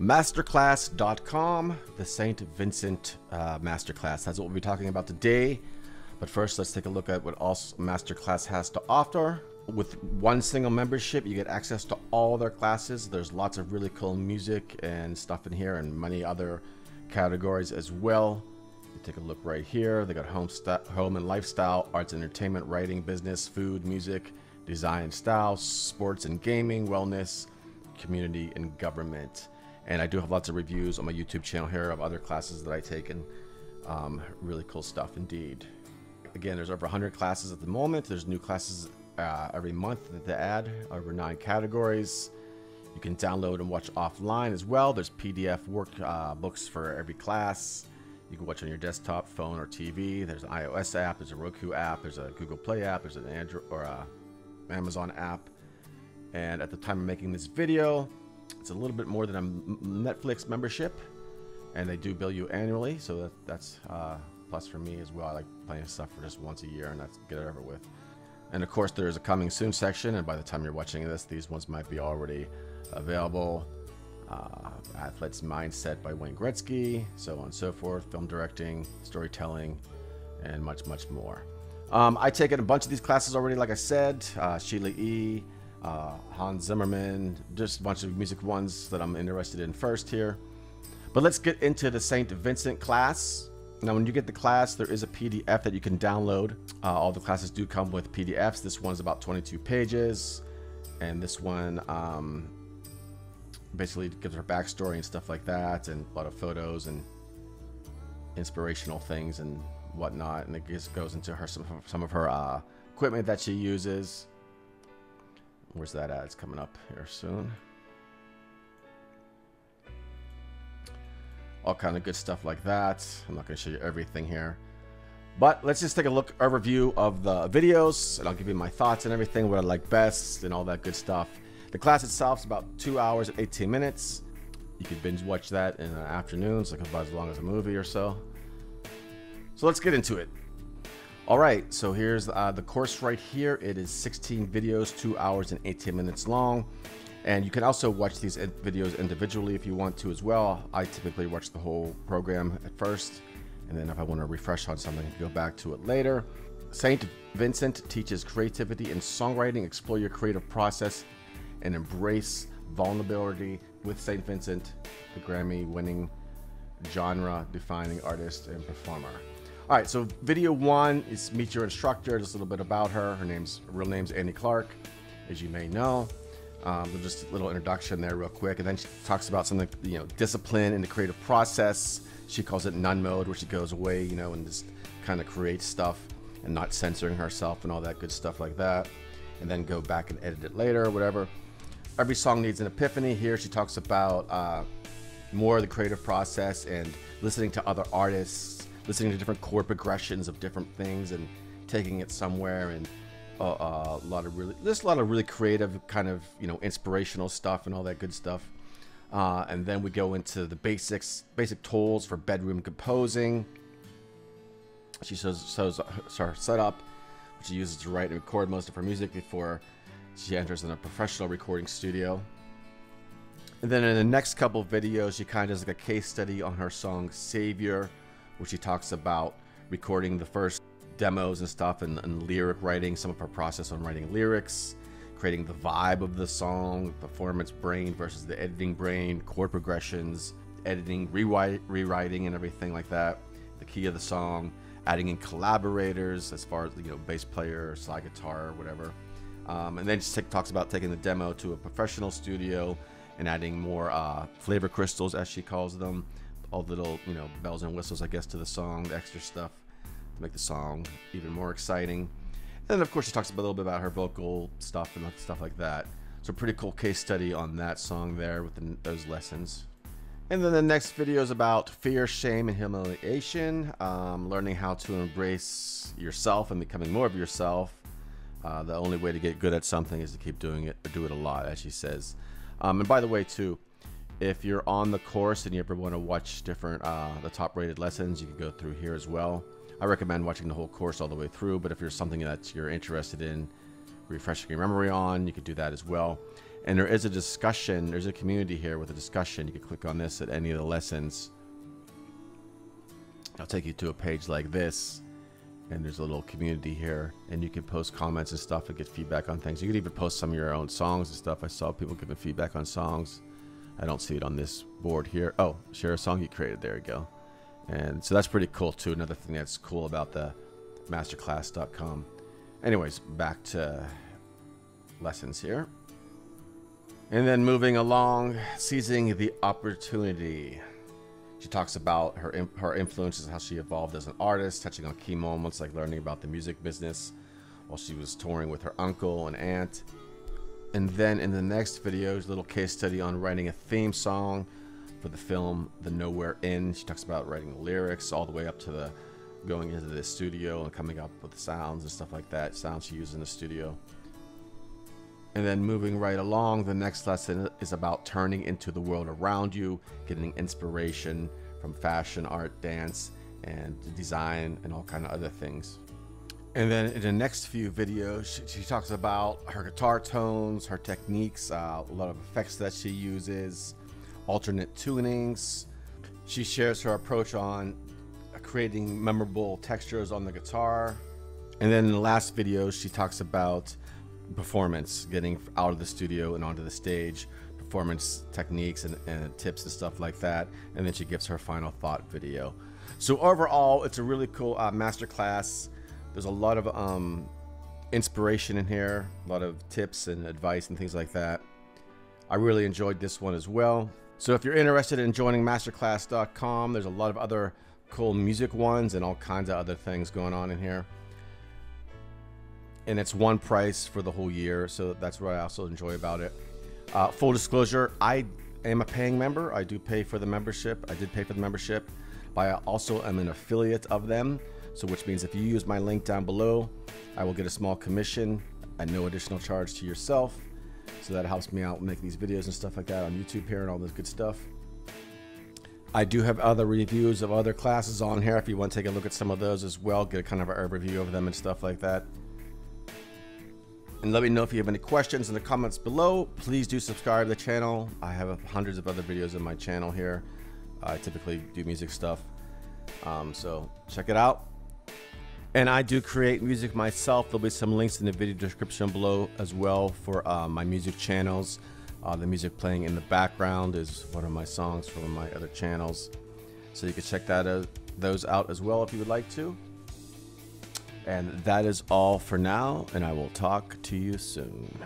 masterclass.com, the St. Vincent uh, Masterclass. That's what we'll be talking about today. But first, let's take a look at what also Masterclass has to offer. With one single membership, you get access to all their classes. There's lots of really cool music and stuff in here, and many other categories as well. You take a look right here. They got home, home and lifestyle, arts, entertainment, writing, business, food, music, design style, sports and gaming, wellness, community, and government. And I do have lots of reviews on my YouTube channel here of other classes that I take and um, really cool stuff indeed. Again, there's over 100 classes at the moment. There's new classes uh, every month that they add, over nine categories. You can download and watch offline as well. There's PDF work uh, books for every class. You can watch on your desktop, phone, or TV. There's an iOS app. There's a Roku app. There's a Google Play app. There's an Android or a Amazon app. And at the time of making this video, it's a little bit more than a Netflix membership, and they do bill you annually, so that, that's uh, plus for me as well. I like playing stuff for just once a year, and that's get it over with. And of course, there's a coming soon section, and by the time you're watching this, these ones might be already available. Uh, Athlete's Mindset by Wayne Gretzky, so on and so forth, film directing, storytelling, and much, much more. Um, I taken a bunch of these classes already, like I said. Uh, Sheila E., uh, Hans Zimmerman, just a bunch of music ones that I'm interested in first here. But let's get into the St. Vincent class. Now, when you get the class, there is a PDF that you can download. Uh, all the classes do come with PDFs. This one's about 22 pages, and this one um, basically gives her backstory and stuff like that, and a lot of photos and inspirational things and whatnot. And it just goes into her some, some of her uh, equipment that she uses. Where's that at? It's coming up here soon. All kind of good stuff like that. I'm not going to show you everything here. But let's just take a look, overview of the videos, and I'll give you my thoughts and everything, what I like best, and all that good stuff. The class itself is about 2 hours and 18 minutes. You could binge watch that in the afternoons, like about as long as a movie or so. So let's get into it. All right, so here's uh, the course right here. It is 16 videos, 2 hours and 18 minutes long. And you can also watch these videos individually if you want to as well. I typically watch the whole program at first, and then if I want to refresh on something, go back to it later. St. Vincent teaches creativity and songwriting. Explore your creative process and embrace vulnerability with St. Vincent, the Grammy winning genre defining artist and performer. All right, so video one is meet your instructor. Just a little bit about her. Her name's real name's Annie Clark, as you may know. Um, just a little introduction there, real quick, and then she talks about something you know discipline in the creative process. She calls it nun mode, where she goes away, you know, and just kind of creates stuff and not censoring herself and all that good stuff like that, and then go back and edit it later or whatever. Every song needs an epiphany. Here she talks about uh, more of the creative process and listening to other artists listening to different chord progressions of different things and taking it somewhere and uh, uh, a lot of really there's a lot of really creative kind of you know inspirational stuff and all that good stuff. Uh, and then we go into the basics basic tools for bedroom composing. She shows, shows her setup which she uses to write and record most of her music before she enters in a professional recording studio. And then in the next couple videos she kind of does like a case study on her song savior where she talks about recording the first demos and stuff and, and, lyric writing, some of her process on writing lyrics, creating the vibe of the song, performance brain versus the editing brain, chord progressions, editing, rewrite, rewriting, and everything like that. The key of the song, adding in collaborators as far as you know, bass player, or slide guitar, or whatever. Um, and then she talks about taking the demo to a professional studio and adding more uh, flavor crystals, as she calls them, all the little, you know, bells and whistles, I guess, to the song, the extra stuff to make the song even more exciting. And then, of course, she talks a little bit about her vocal stuff and stuff like that. So, pretty cool case study on that song there with the, those lessons. And then the next video is about fear, shame, and humiliation. Um, learning how to embrace yourself and becoming more of yourself. Uh, the only way to get good at something is to keep doing it, or do it a lot, as she says. Um, and by the way, too, if you're on the course and you ever want to watch different uh, the top rated lessons, you can go through here as well. I recommend watching the whole course all the way through, but if there's something that you're interested in refreshing your memory on, you could do that as well. And there is a discussion. There's a community here with a discussion. You can click on this at any of the lessons. I'll take you to a page like this and there's a little community here and you can post comments and stuff and get feedback on things you could even post some of your own songs and stuff i saw people giving feedback on songs i don't see it on this board here. Oh share a song you created. There you go. And so that's pretty cool too. Another thing that's cool about the masterclass.com anyways back to lessons here. And then moving along seizing the opportunity. She talks about her her influences, how she evolved as an artist, touching on key moments like learning about the music business while she was touring with her uncle and aunt. And then in the next video, a little case study on writing a theme song for the film The Nowhere Inn. She talks about writing the lyrics all the way up to the going into the studio and coming up with sounds and stuff like that, sounds she used in the studio. And then moving right along, the next lesson is about turning into the world around you, getting inspiration from fashion, art, dance, and design, and all kind of other things. And then in the next few videos, she, she talks about her guitar tones, her techniques, uh, a lot of effects that she uses, alternate tunings. She shares her approach on creating memorable textures on the guitar. And then in the last video, she talks about performance, getting out of the studio and onto the stage, performance techniques and, and, tips and stuff like that. And then she gives her final thought video. So overall, it's a really cool uh, masterclass. There's a lot of um, inspiration in here, a lot of tips and advice and things like that. I really enjoyed this one as well. So if you're interested in joining masterclass.com, there's a lot of other cool music ones and all kinds of other things going on in here and it's one price for the whole year. So that's what I also enjoy about it. Uh, full disclosure, I am a paying member. I do pay for the membership. I did pay for the membership, but I also am an affiliate of them. So which means if you use my link down below, I will get a small commission at no additional charge to yourself. So that helps me out make these videos and stuff like that on YouTube here and all this good stuff. I do have other reviews of other classes on here if you want to take a look at some of those as well, get a kind of a overview of them and stuff like that. And let me know if you have any questions in the comments below. Please do subscribe to the channel. I have hundreds of other videos on my channel here. I typically do music stuff. Um, so check it out. And I do create music myself. There'll be some links in the video description below as well for uh, my music channels. Uh, the music playing in the background is one of my songs from my other channels. So you can check that out, those out as well if you would like to. And that is all for now, and I will talk to you soon.